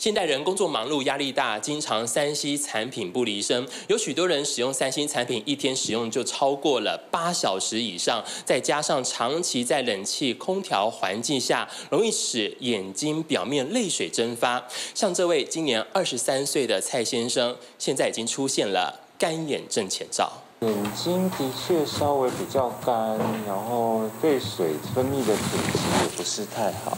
现代人工作忙碌，压力大，经常三 C 产品不离身。有许多人使用三星产品，一天使用就超过了八小时以上。再加上长期在冷气、空调环境下，容易使眼睛表面泪水蒸发。像这位今年二十三岁的蔡先生，现在已经出现了干眼症前兆。眼睛的确稍微比较干，然后泪水分泌的水质也不是太好。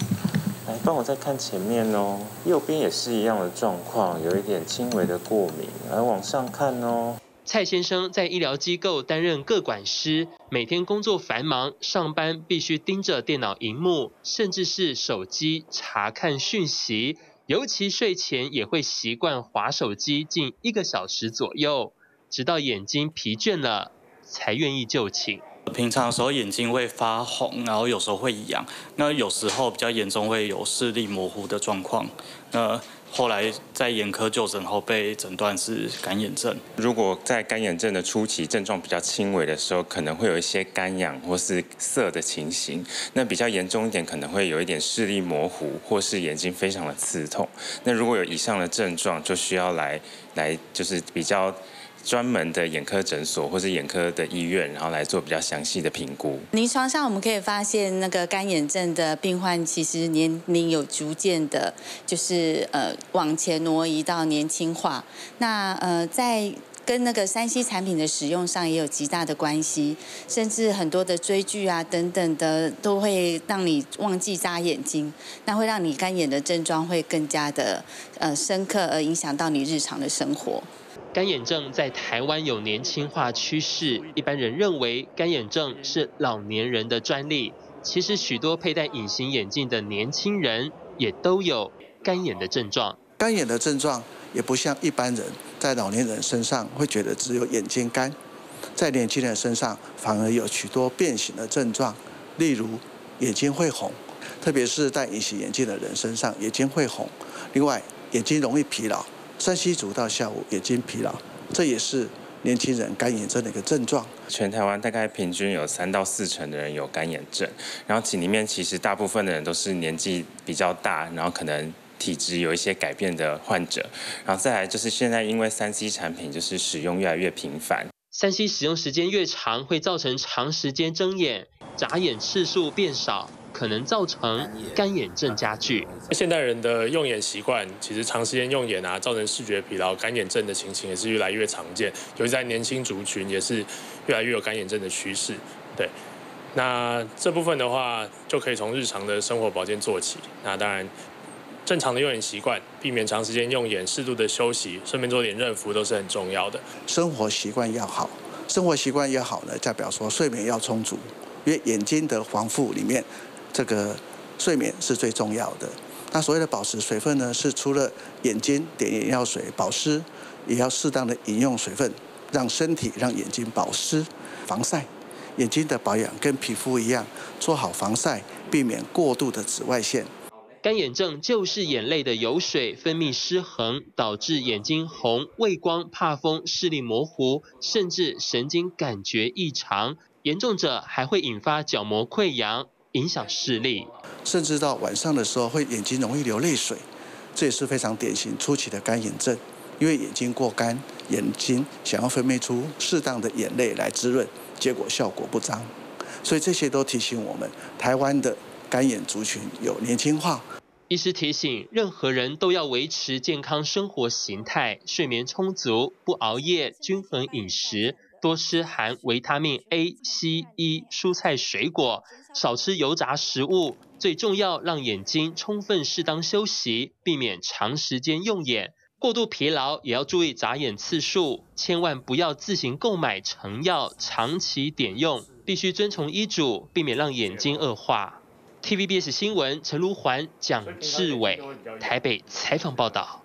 帮我再看前面哦，右边也是一样的状况，有一点轻微的过敏。来往上看哦。蔡先生在医疗机构担任各管师，每天工作繁忙，上班必须盯着电脑荧幕，甚至是手机查看讯息，尤其睡前也会习惯划手机近一个小时左右，直到眼睛疲倦了，才愿意就寝。平常的时候眼睛会发红，然后有时候会痒，那有时候比较严重会有视力模糊的状况。那后来在眼科就诊后被诊断是干眼症。如果在干眼症的初期症状比较轻微的时候，可能会有一些干痒或是涩的情形。那比较严重一点，可能会有一点视力模糊，或是眼睛非常的刺痛。那如果有以上的症状，就需要来来就是比较。专门的眼科诊所或者眼科的医院，然后来做比较详细的评估。临床上我们可以发现，那个干眼症的病患其实年龄有逐渐的，就是呃往前挪移到年轻化。那呃在跟那个三 C 产品的使用上也有极大的关系，甚至很多的追剧啊等等的都会让你忘记眨眼睛，那会让你干眼的症状会更加的呃深刻，而影响到你日常的生活。干眼症在台湾有年轻化趋势，一般人认为干眼症是老年人的专利。其实许多佩戴隐形眼镜的年轻人也都有干眼的症状。干眼的症状也不像一般人在老年人身上会觉得只有眼睛干，在年轻人身上反而有许多变形的症状，例如眼睛会红，特别是戴隐形眼镜的人身上眼睛会红。另外，眼睛容易疲劳。山西族到下午眼睛疲劳，这也是年轻人干眼症的一个症状。全台湾大概平均有三到四成的人有干眼症，然后里面其实大部分的人都是年纪比较大，然后可能体质有一些改变的患者。然后再来就是现在因为三 C 产品就是使用越来越频繁，三 C 使用时间越长，会造成长时间睁眼、眨眼次数变少。可能造成干眼症加剧。现代人的用眼习惯，其实长时间用眼啊，造成视觉疲劳、干眼症的情形也是越来越常见。尤其在年轻族群，也是越来越有干眼症的趋势。对，那这部分的话，就可以从日常的生活保健做起。那当然，正常的用眼习惯，避免长时间用眼，适度的休息，顺便做点热敷，都是很重要的。生活习惯要好，生活习惯要好呢，代表说睡眠要充足，因为眼睛的防护里面。这个睡眠是最重要的。那所谓的保持水分呢，是除了眼睛点眼药水保湿，也要适当的饮用水分，让身体让眼睛保湿。防晒，眼睛的保养跟皮肤一样，做好防晒，避免过度的紫外线。干眼症就是眼泪的油水分泌失衡，导致眼睛红、畏光、怕风、视力模糊，甚至神经感觉异常。严重者还会引发角膜溃疡。影响视力，甚至到晚上的时候会眼睛容易流泪水，这也是非常典型初期的干眼症。因为眼睛过干，眼睛想要分泌出适当的眼泪来滋润，结果效果不彰。所以这些都提醒我们，台湾的干眼族群有年轻化。医师提醒，任何人都要维持健康生活形态，睡眠充足，不熬夜，均衡饮食。多吃含维他命 A、C、E 蔬菜水果，少吃油炸食物。最重要，让眼睛充分适当休息，避免长时间用眼。过度疲劳也要注意眨眼次数，千万不要自行购买成药，长期点用，必须遵从医嘱，避免让眼睛恶化。TVBS 新闻陈如环、蒋志伟台北采访报道。